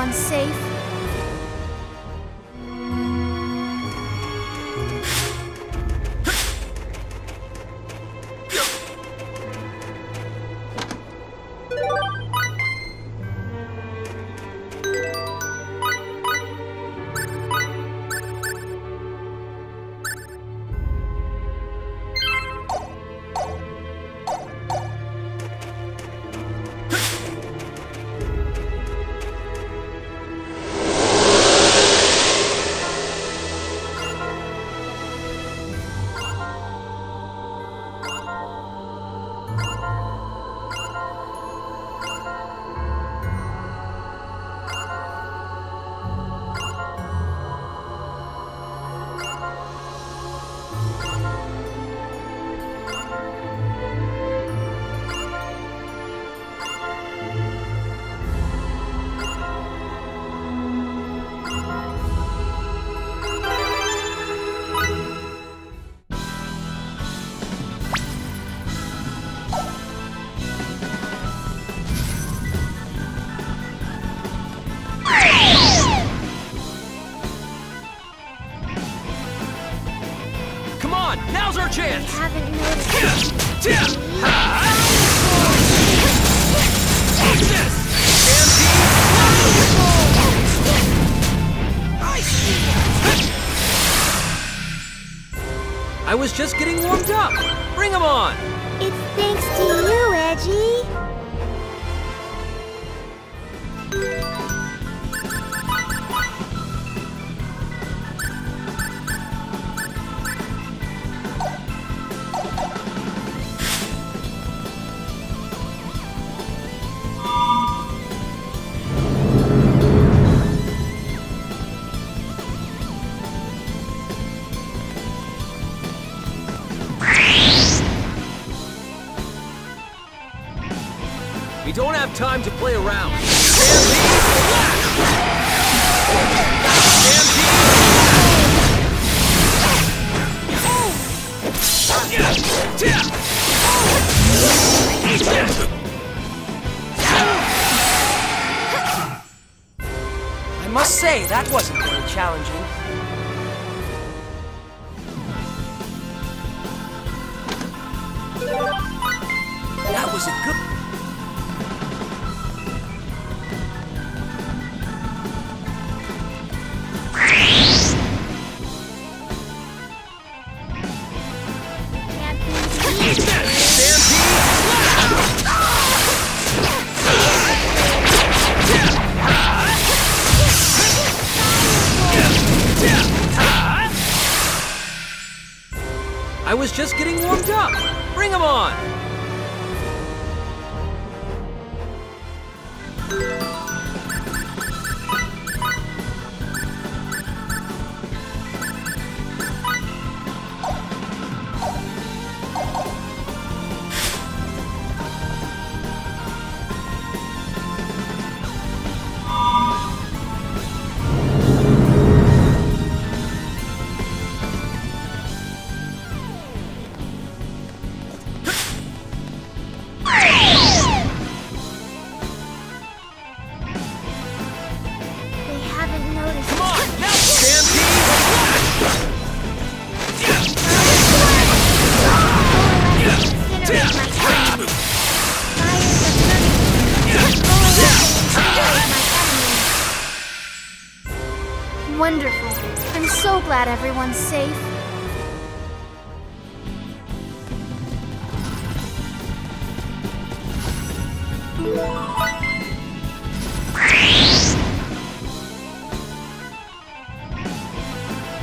everyone safe time to play around. Stampede Blast! I must say, that wasn't very challenging.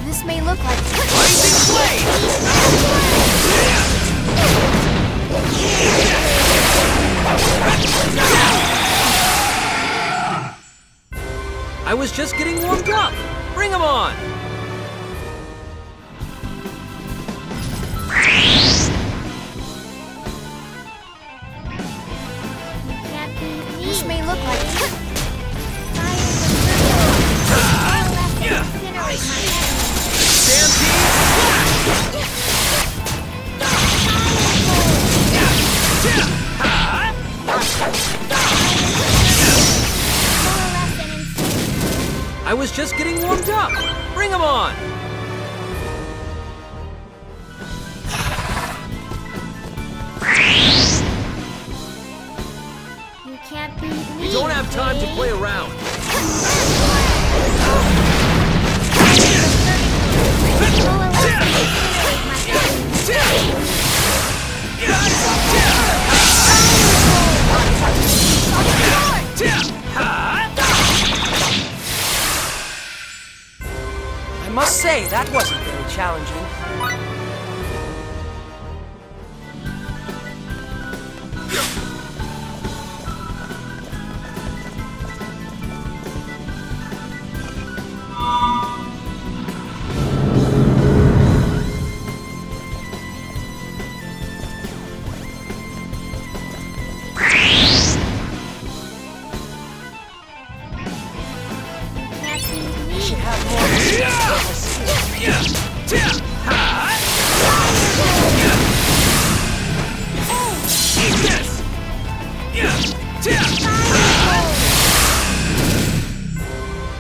this may look like... Blazing Blade! I was just getting warmed up! Bring him on!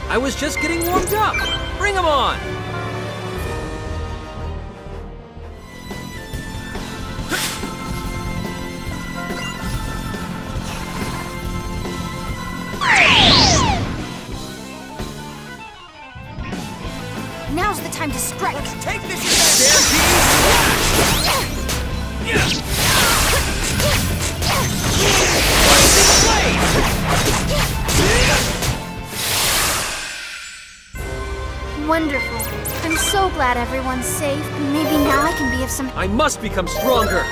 I was just getting warmed up! Bring him on! glad everyone's safe. Maybe now I can be of some- I must become stronger!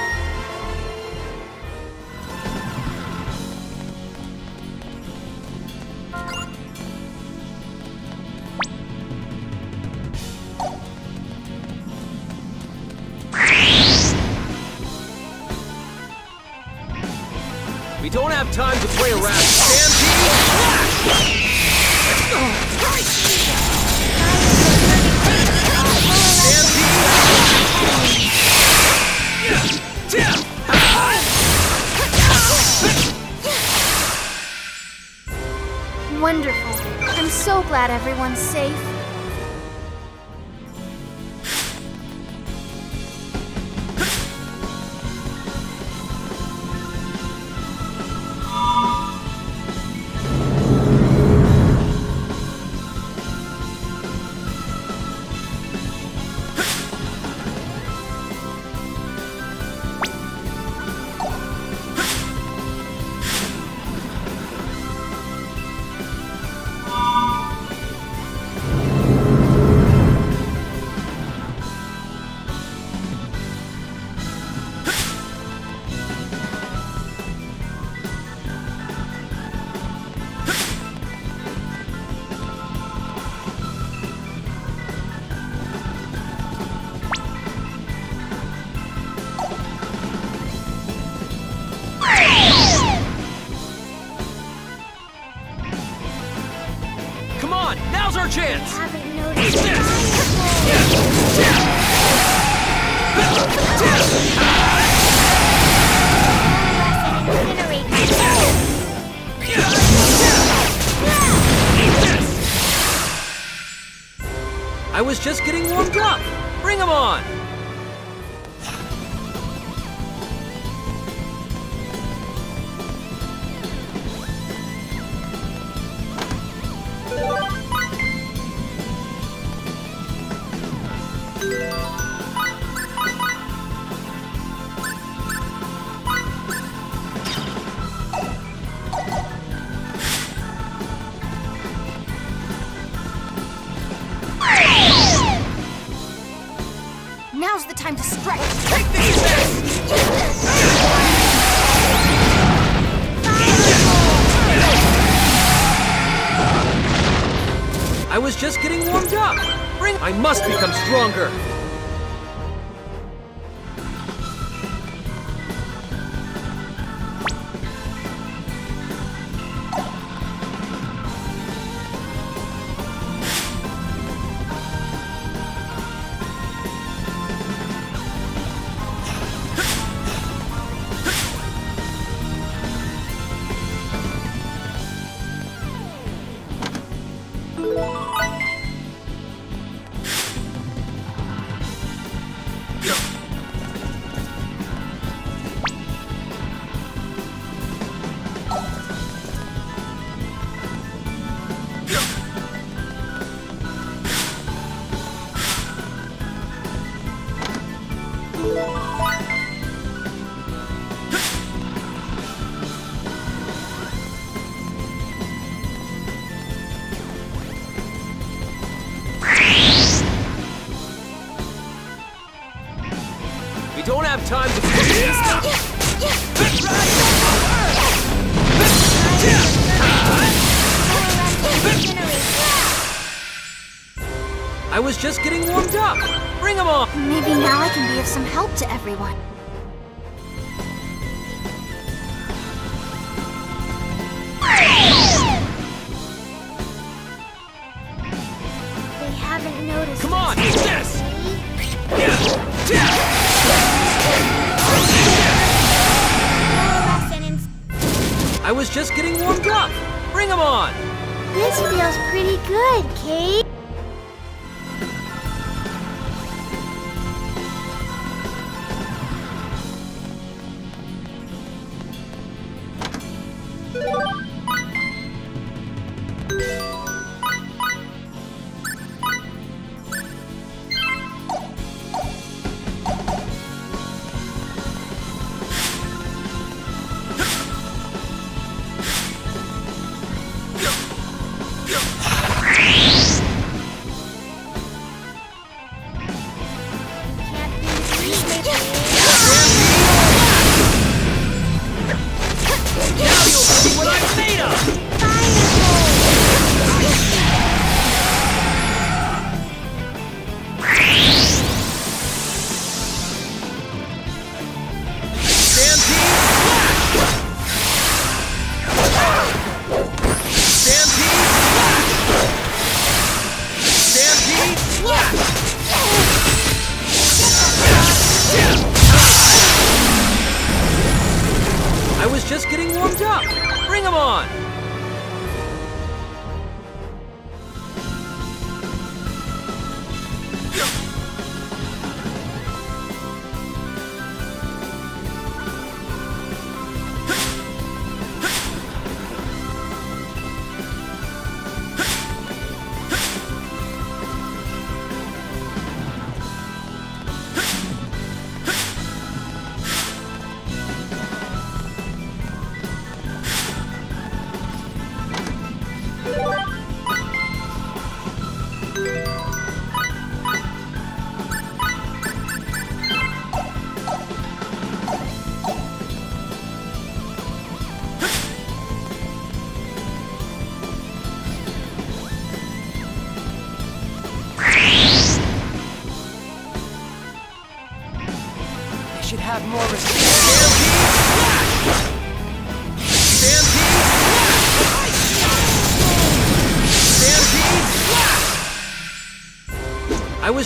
Yeah!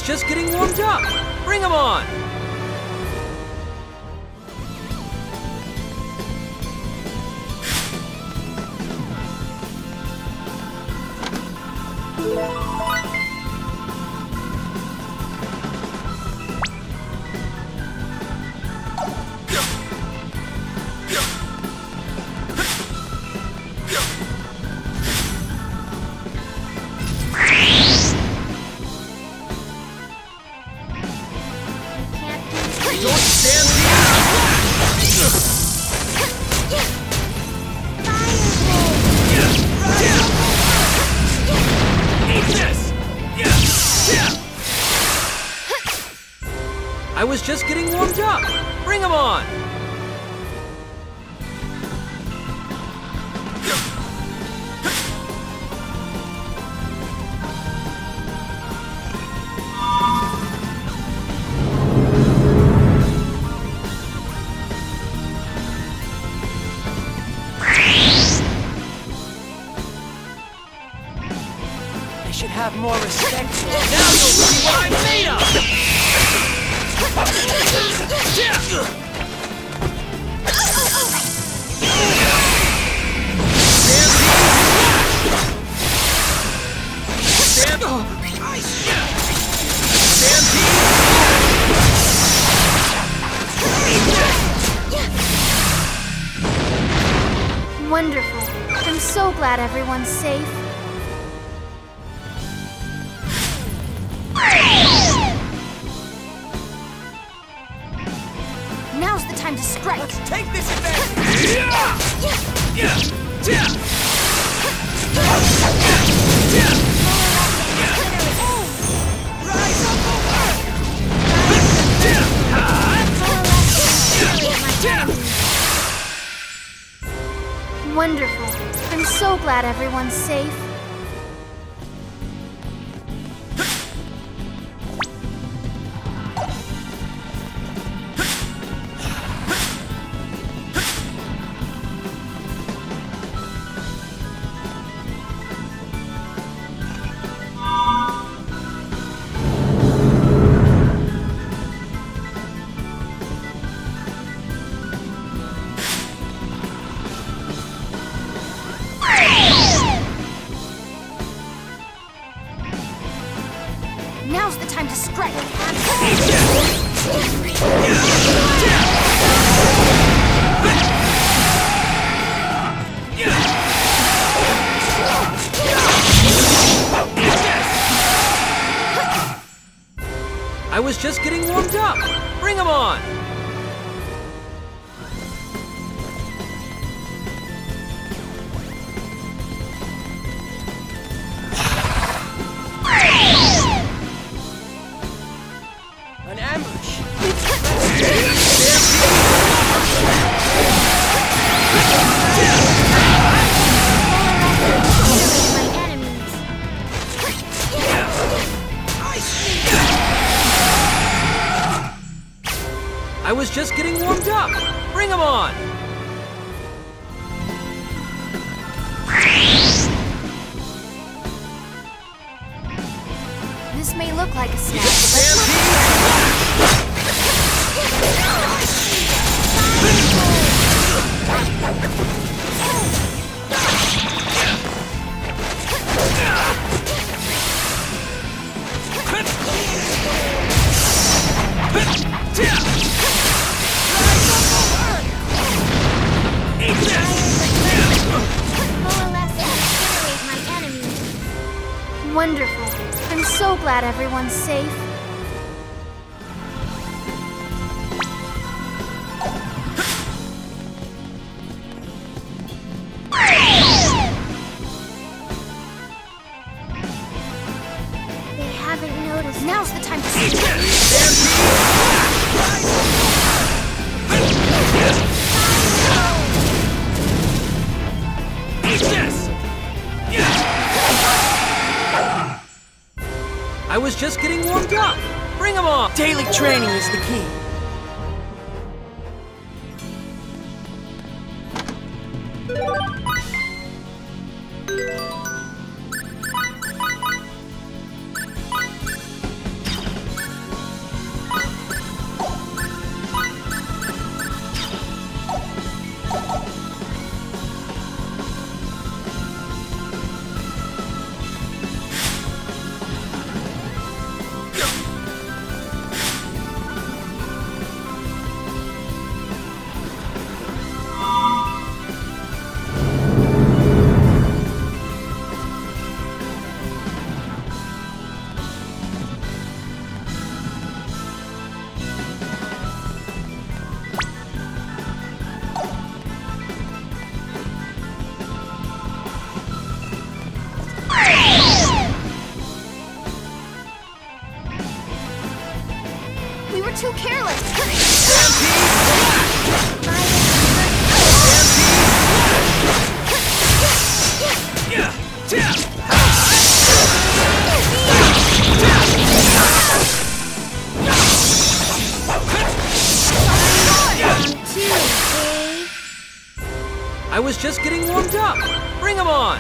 just getting warmed up. just getting warmed up. Bring them on! So glad everyone's safe. Glad everyone's safe. Just getting warmed up. Bring 'em on!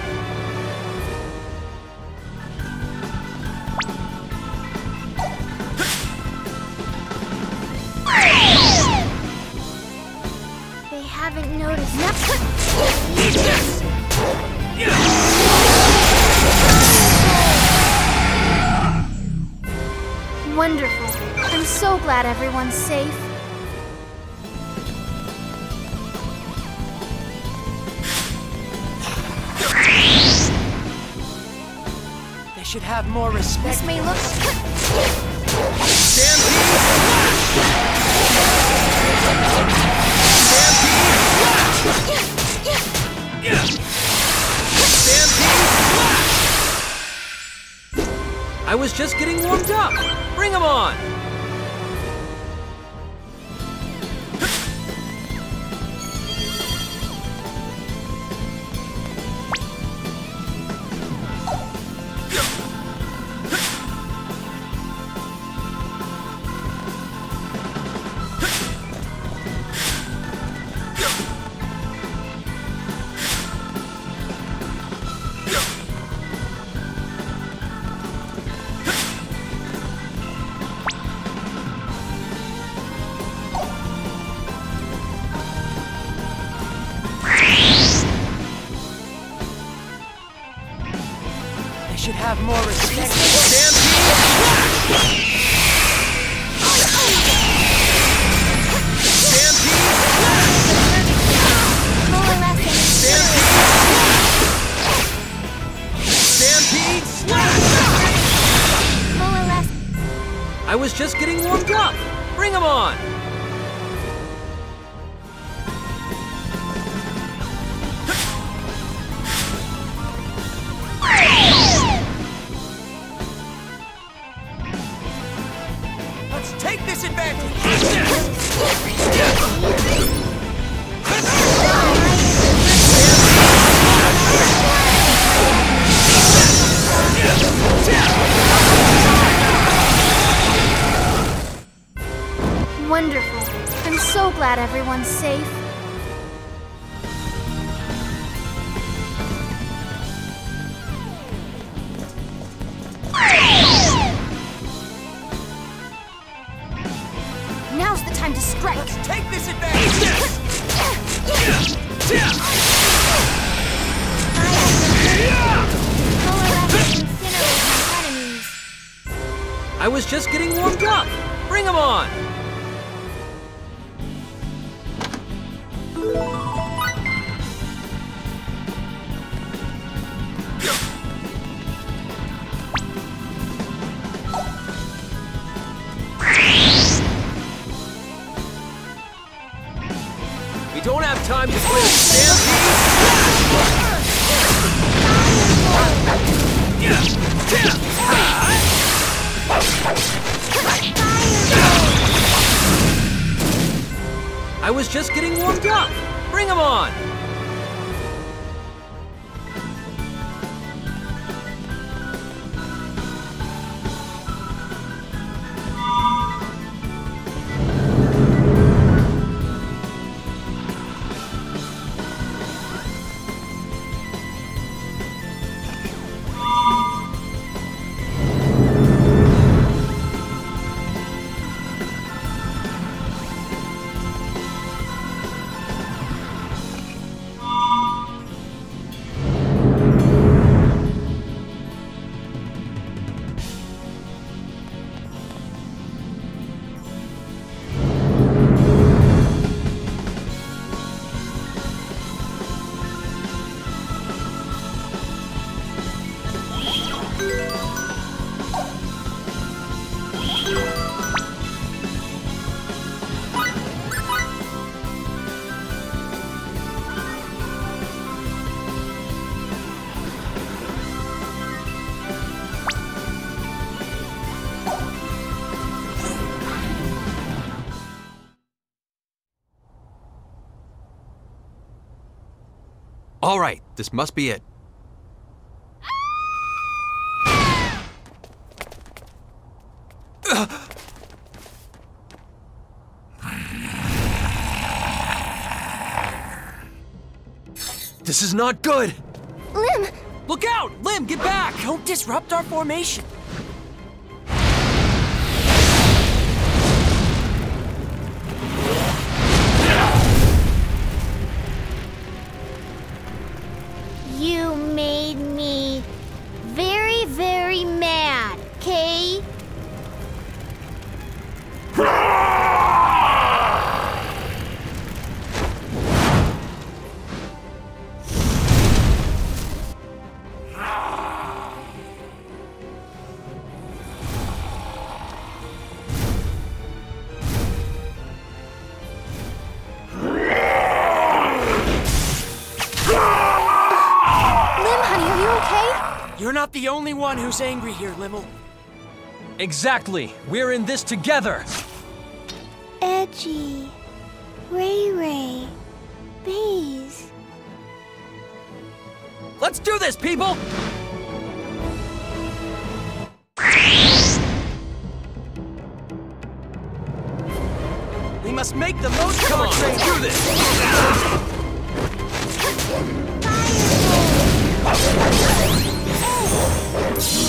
They haven't noticed. Wonderful. I'm so glad everyone's safe. Have more respect. This may look. I was just getting warmed up. Bring Bring 'em on! Have more respect. Stampede! Stampede! Coalescing. Stampede! Slash! Coalescing. I was just getting warmed up. Bring Bring 'em on! Glad I was just getting warmed up. Bring 'em on! All right, this must be it. This is not good! Lim, Look out! Lim, get back! Don't disrupt our formation. Very, very the only one who's angry here, Lymle. Exactly! We're in this together! Edgy. Ray Ray. Baze. Let's do this, people! We must make the most of Come our on, training. let's do this! Stampede! Stampede!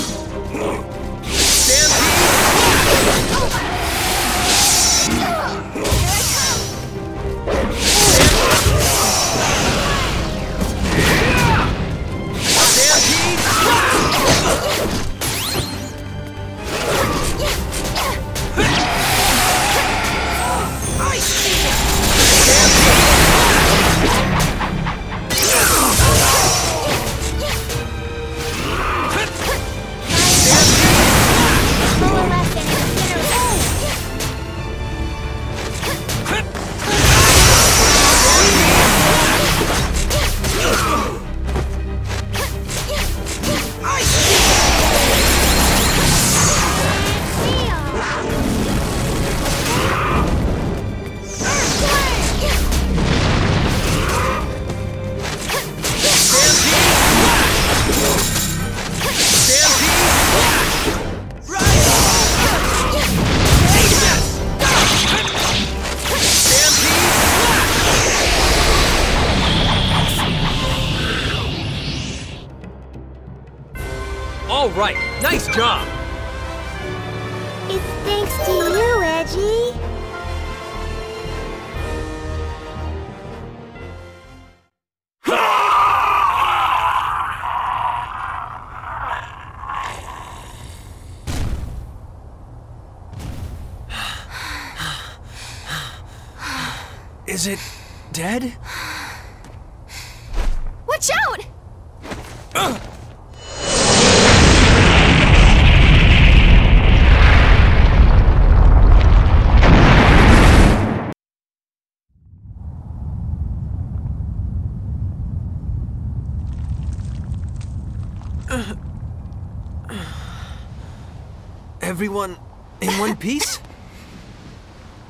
Piece?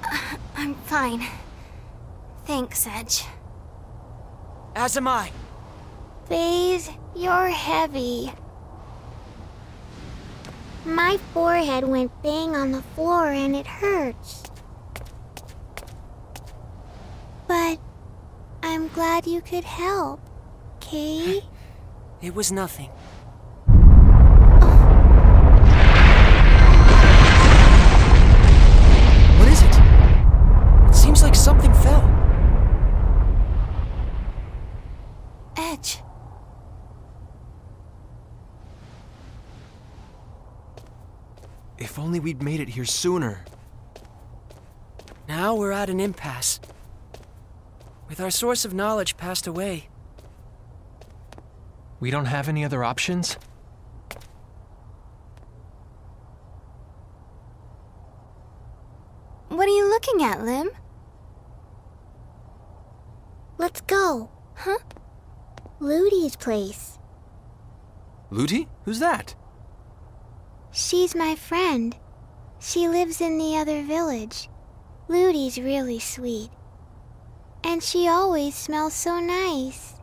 Uh, I'm fine. Thanks, Edge. As am I. Faize, you're heavy. My forehead went bang on the floor and it hurts. But I'm glad you could help, Kay? It was nothing. If only we'd made it here sooner. Now we're at an impasse. With our source of knowledge passed away, We don't have any other options? What are you looking at, Lim? Let's go. Huh? Ludi's place. Ludi? Who's that? She's my friend. She lives in the other village. Ludi's really sweet. And she always smells so nice.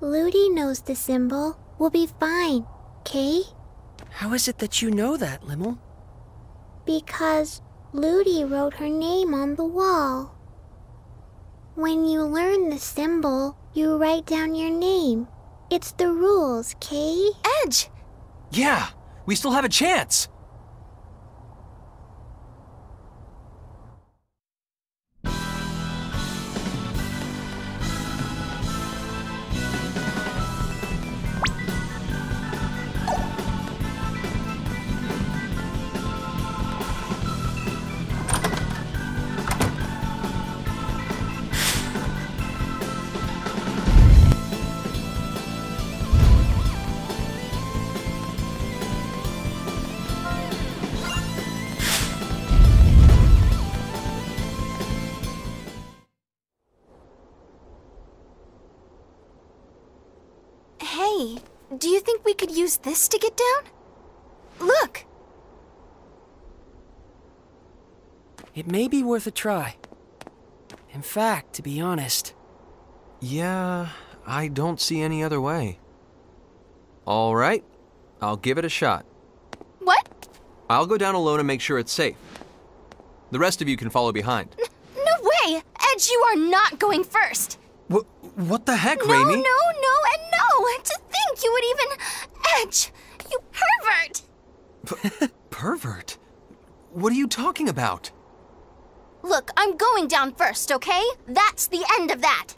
Ludi knows the symbol. We'll be fine, Kay? how is it that you know that, Lymle? Because Ludi wrote her name on the wall. When you learn the symbol, you write down your name. It's the rules, Kay? Edge! Yeah! We still have a chance! Could use this to get down? Look! It may be worth a try. In fact, to be honest, Yeah, I don't see any other way. All right, I'll give it a shot. What? I'll go down alone and make sure it's safe. The rest of you can follow behind. No way! Edge, you are not going first! What, what the heck, No, Reimi? no, no, and no! To think you would even. You pervert! Pervert? What are you talking about? Look, I'm going down first, okay? That's the end of that!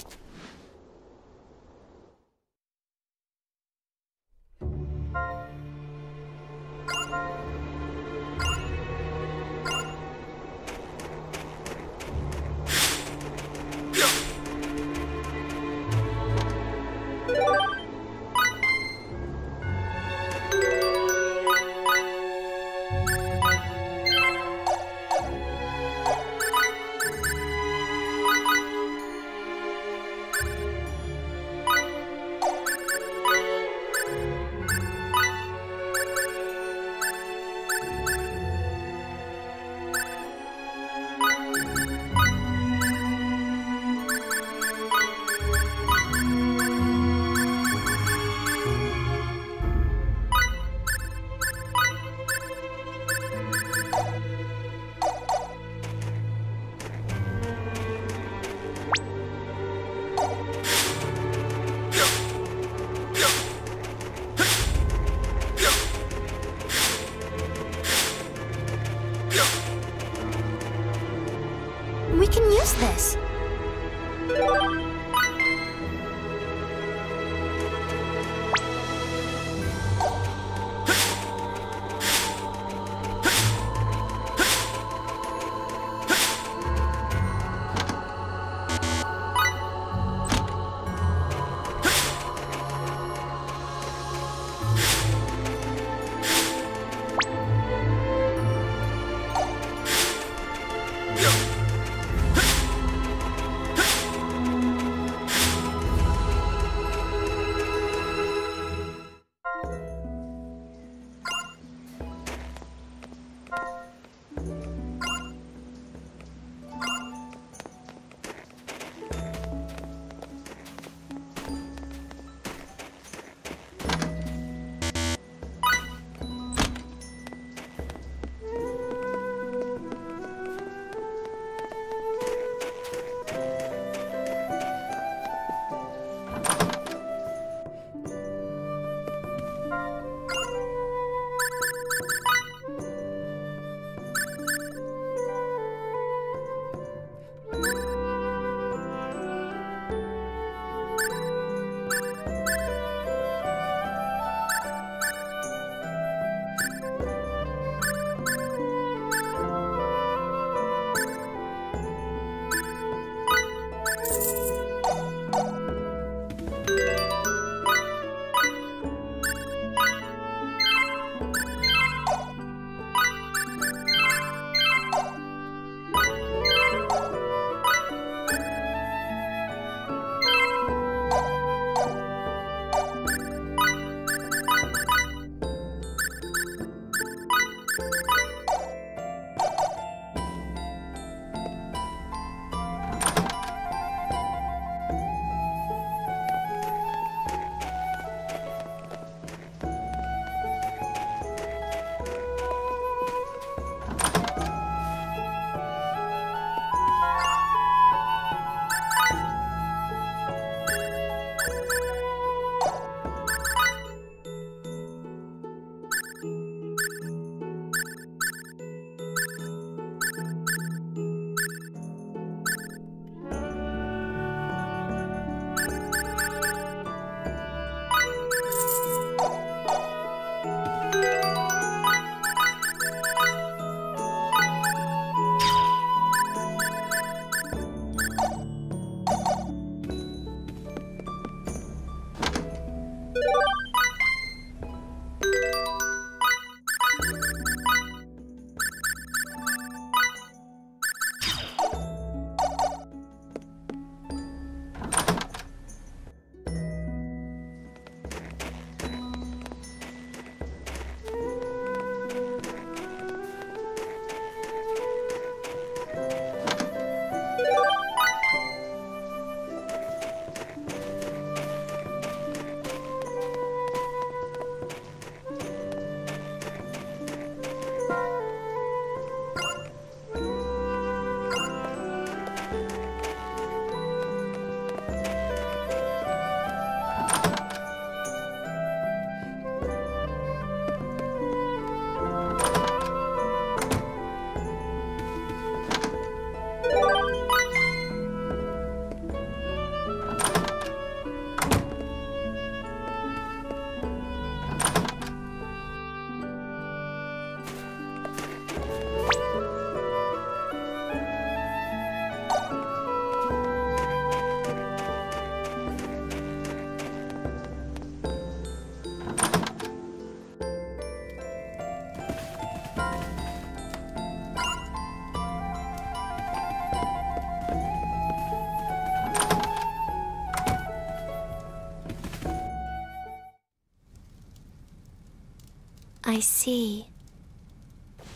See.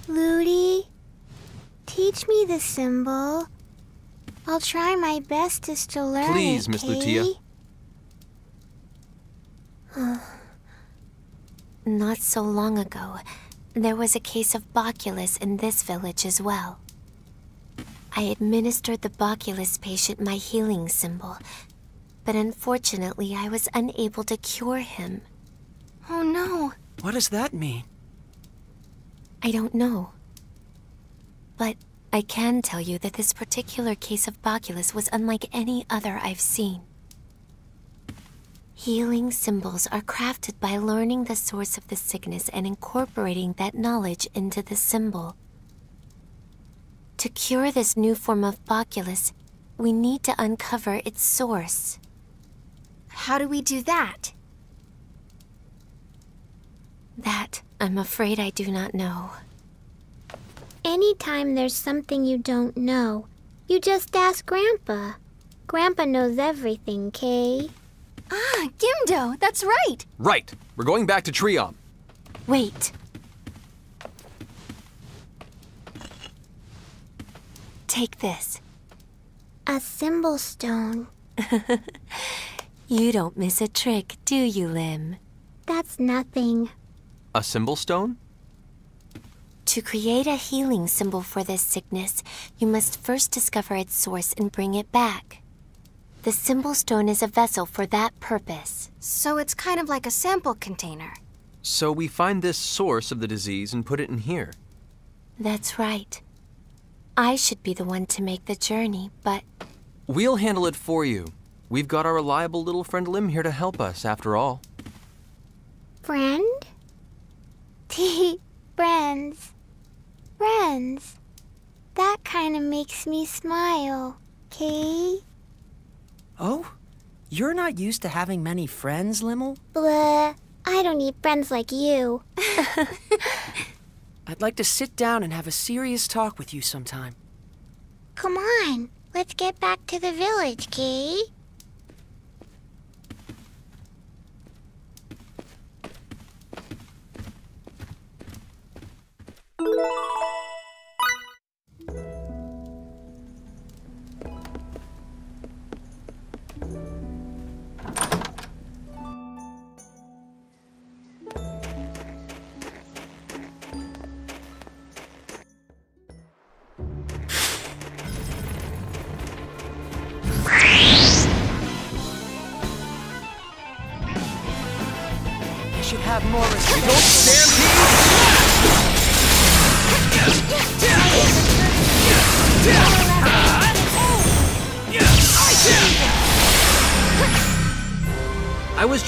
Ludi, teach me the symbol. I'll try my bestest to learn Please, it, Miss Lutia. Not so long ago, there was a case of Boculus in this village as well. I administered the Boculus patient my healing symbol, but unfortunately I was unable to cure him. Oh no. What does that mean? I don't know. But I can tell you that this particular case of Boculus was unlike any other I've seen. Healing symbols are crafted by learning the source of the sickness and incorporating that knowledge into the symbol. To cure this new form of Boculus, we need to uncover its source. How do we do that? That, I'm afraid I do not know. Anytime there's something you don't know, you just ask Grandpa. Grandpa knows everything, Kay. Ah, Gimdo, that's right. Right. We're going back to Triom. Wait. Take this. A symbol stone. You don't miss a trick, do you, Lim? That's nothing. A symbol stone? To create a healing symbol for this sickness, you must first discover its source and bring it back. The symbol stone is a vessel for that purpose. So it's kind of like a sample container. So we find this source of the disease and put it in here. That's right. I should be the one to make the journey, but We'll handle it for you. We've got our reliable little friend Lim here to help us, after all. Friend? Friends. Friends. That kind of makes me smile, Kay. Oh? You're not used to having many friends, Lymle? Blah. I don't need friends like you. I'd like to sit down and have a serious talk with you sometime. Come on. Let's get back to the village, Kay. Música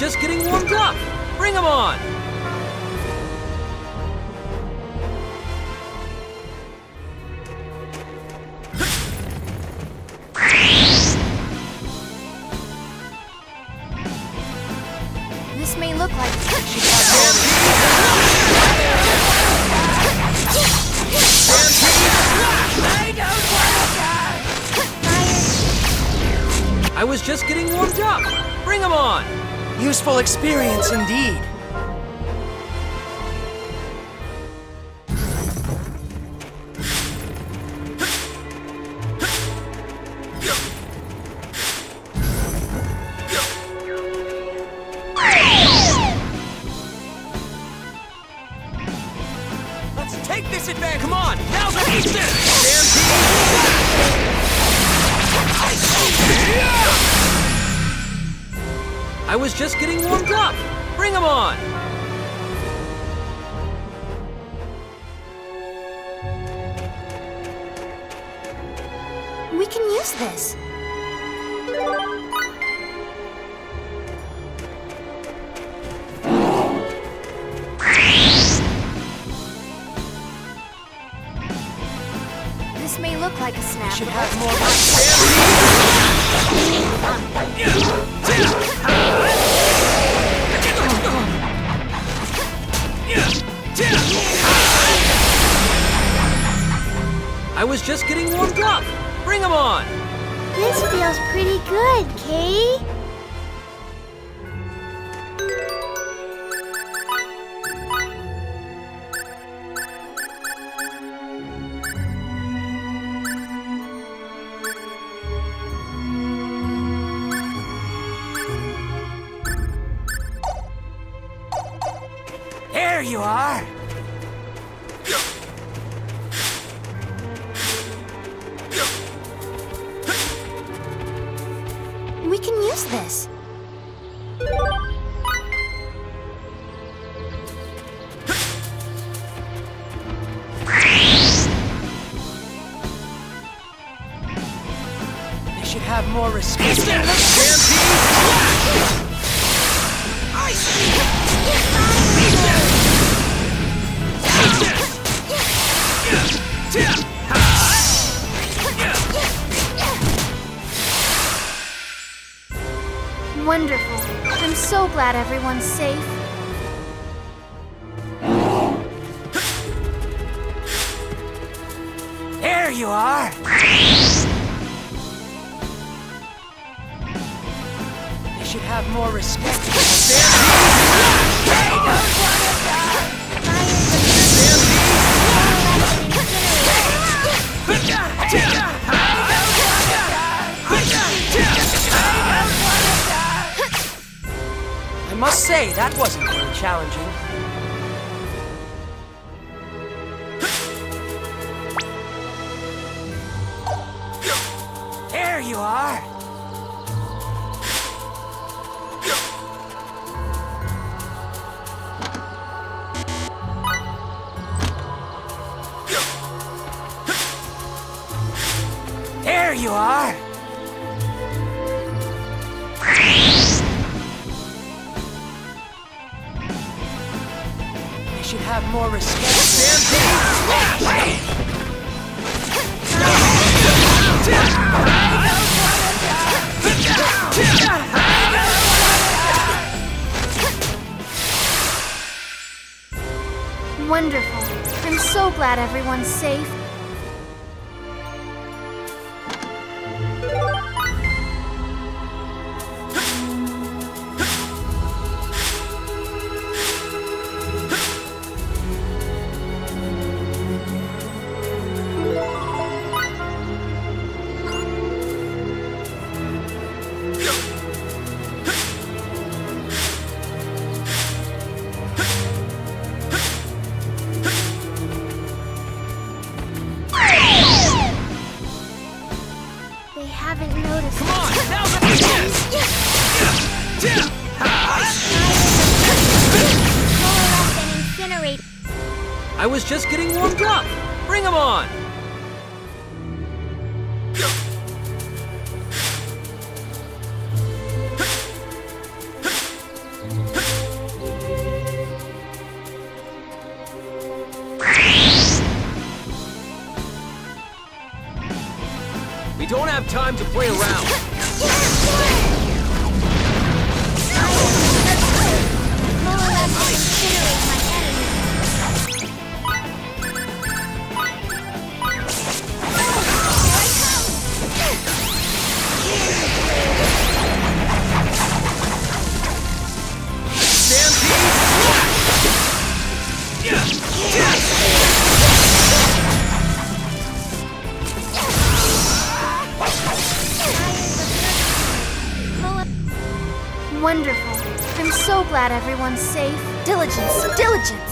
just getting warmed up. Bring them on. Useful experience indeed. There you are! We can use this. glad everyone's safe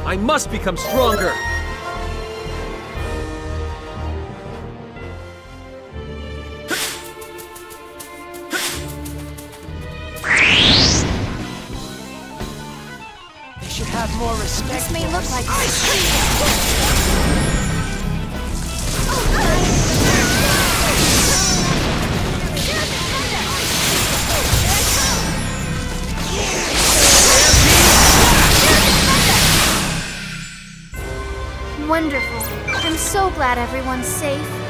I must become stronger! Glad everyone's safe.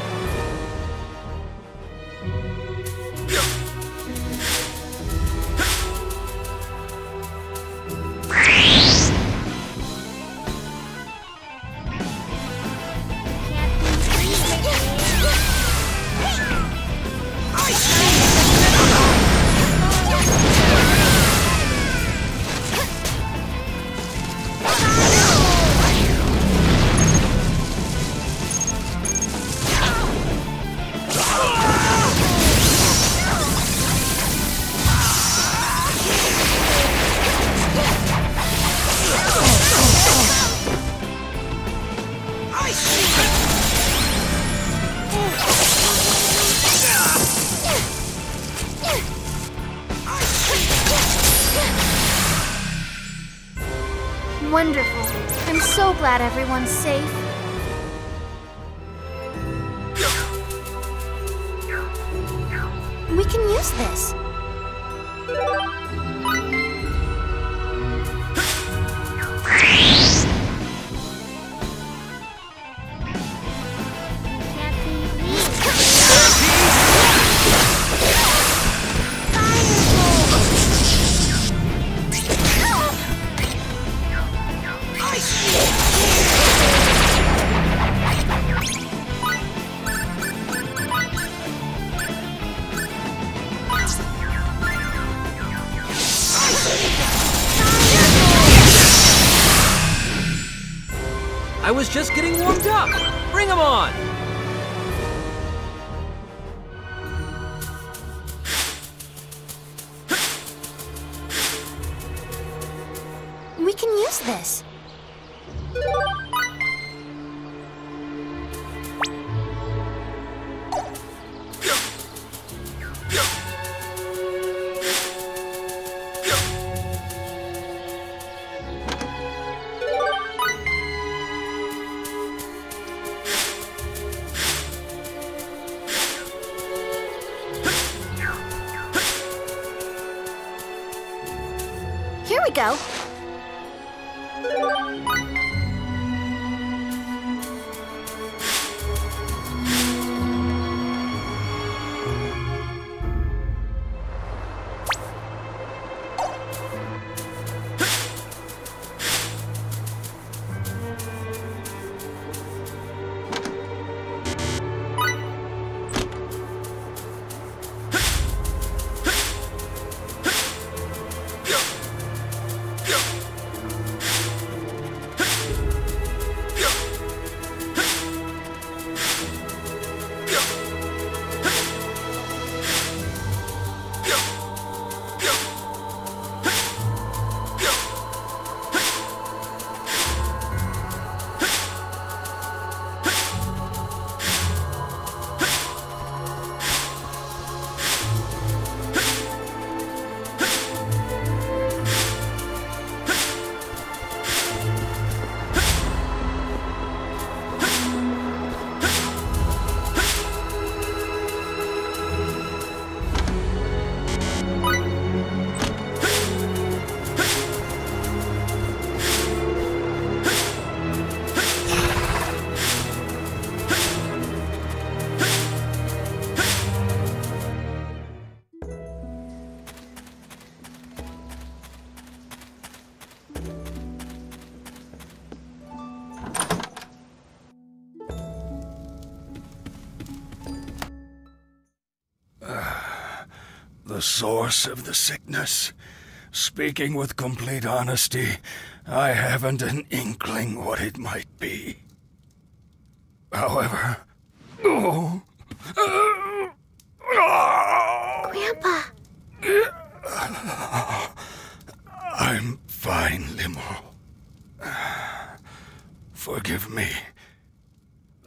Just getting warmed up. Bring 'em on! The source of the sickness. Speaking with complete honesty, I haven't an inkling what it might be. However, oh, Grandpa, I'm fine, Lymle. Forgive me.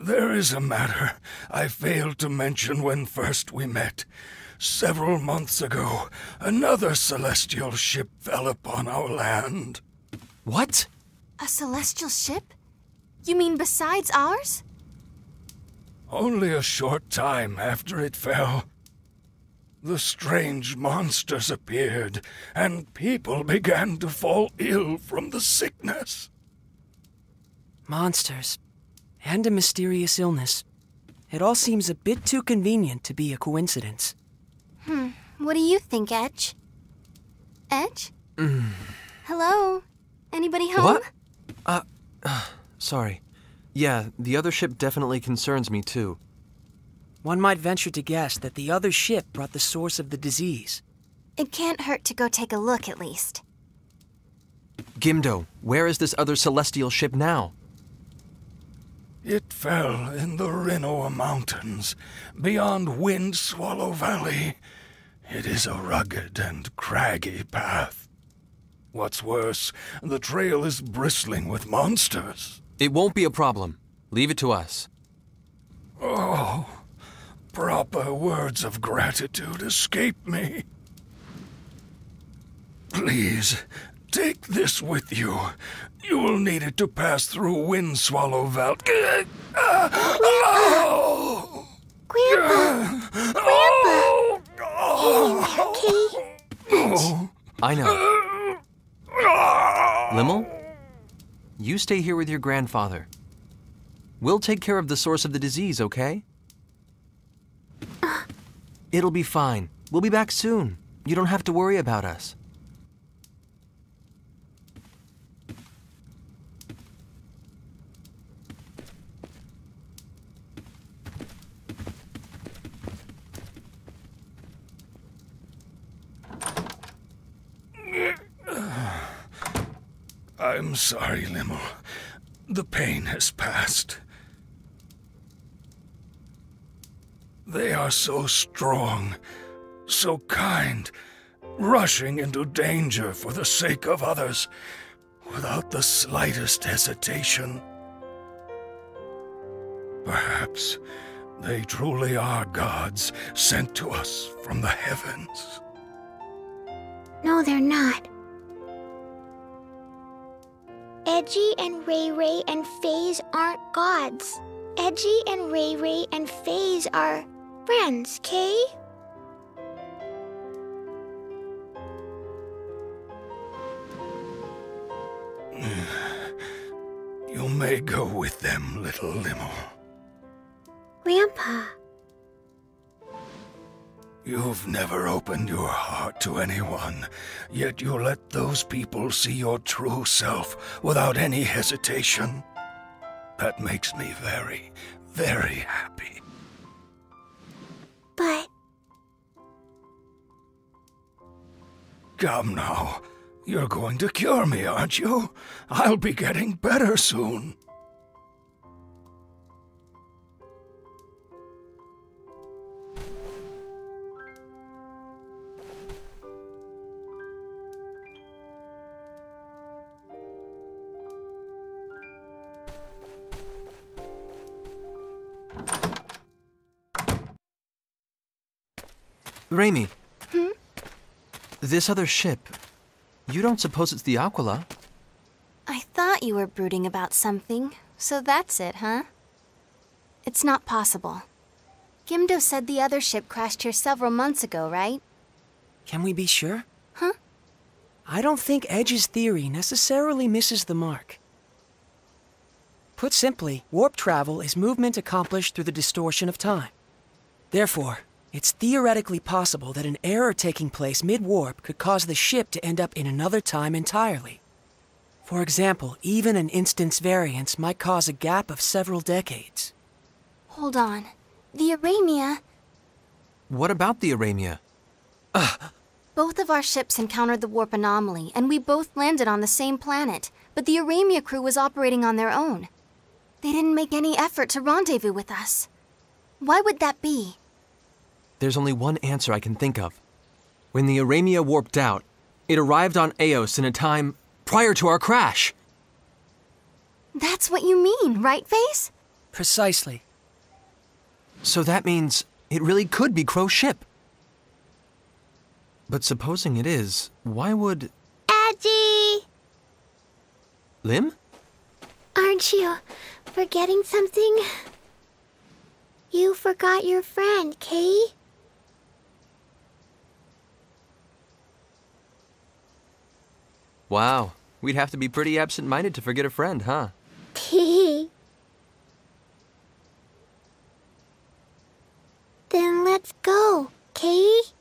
There is a matter I failed to mention when first we met. Several months ago, another celestial ship fell upon our land. What? A celestial ship? You mean besides ours? Only a short time after it fell, the strange monsters appeared, and people began to fall ill from the sickness. Monsters. And a mysterious illness. It all seems a bit too convenient to be a coincidence. What do you think, Edge? Edge? Hello? Anybody home? What? Uh. Sorry. Yeah, the other ship definitely concerns me too. One might venture to guess that the other ship brought the source of the disease. It can't hurt to go take a look at least. Gimdo, where is this other celestial ship now? It fell in the Rinoa Mountains, beyond Wind Swallow Valley. It is a rugged and craggy path. What's worse, the trail is bristling with monsters. It won't be a problem. Leave it to us. Oh, proper words of gratitude escape me. Please, Take this with you. You will need it to pass through Windswallow Valley. Oh! Grandpa! Oh! Kay? I know. Lymle, you stay here with your grandfather. We'll take care of the source of the disease, okay? It'll be fine. We'll be back soon. You don't have to worry about us. I'm sorry, Lymle. The pain has passed. They are so strong, so kind, rushing into danger for the sake of others without the slightest hesitation. Perhaps they truly are gods sent to us from the heavens. No, they're not. Edgy and Ray Ray and Faize aren't gods. Edgy and Ray Ray and Faize are friends, Kay? You may go with them, little Lymle. Grandpa. You've never opened your heart to anyone, yet you let those people see your true self without any hesitation. That makes me very, very happy. But Come now. You're going to cure me, aren't you? I'll be getting better soon. Reimi. Hmm? This other ship. You don't suppose it's the Aquila? I thought you were brooding about something, so that's it, huh? It's not possible. Gimdo said the other ship crashed here several months ago, right? Can we be sure? Huh? I don't think Edge's theory necessarily misses the mark. Put simply, warp travel is movement accomplished through the distortion of time. Therefore, it's theoretically possible that an error taking place mid-warp could cause the ship to end up in another time entirely. For example, even an instant's variance might cause a gap of several decades. Hold on. The Aramia. What about the Aramia? Ugh. Both of our ships encountered the warp anomaly, and we both landed on the same planet, but the Aramia crew was operating on their own. They didn't make any effort to rendezvous with us. Why would that be? There's only one answer I can think of. When the Aramia warped out, it arrived on Eos in a time prior to our crash. That's what you mean, right, Faize? Precisely. So that means it really could be Crowe's ship. But supposing it is, why would Edgy! Lim? Aren't you forgetting something? You forgot your friend, Kay? Wow, we'd have to be pretty absent-minded to forget a friend, huh? then let's go, Katie.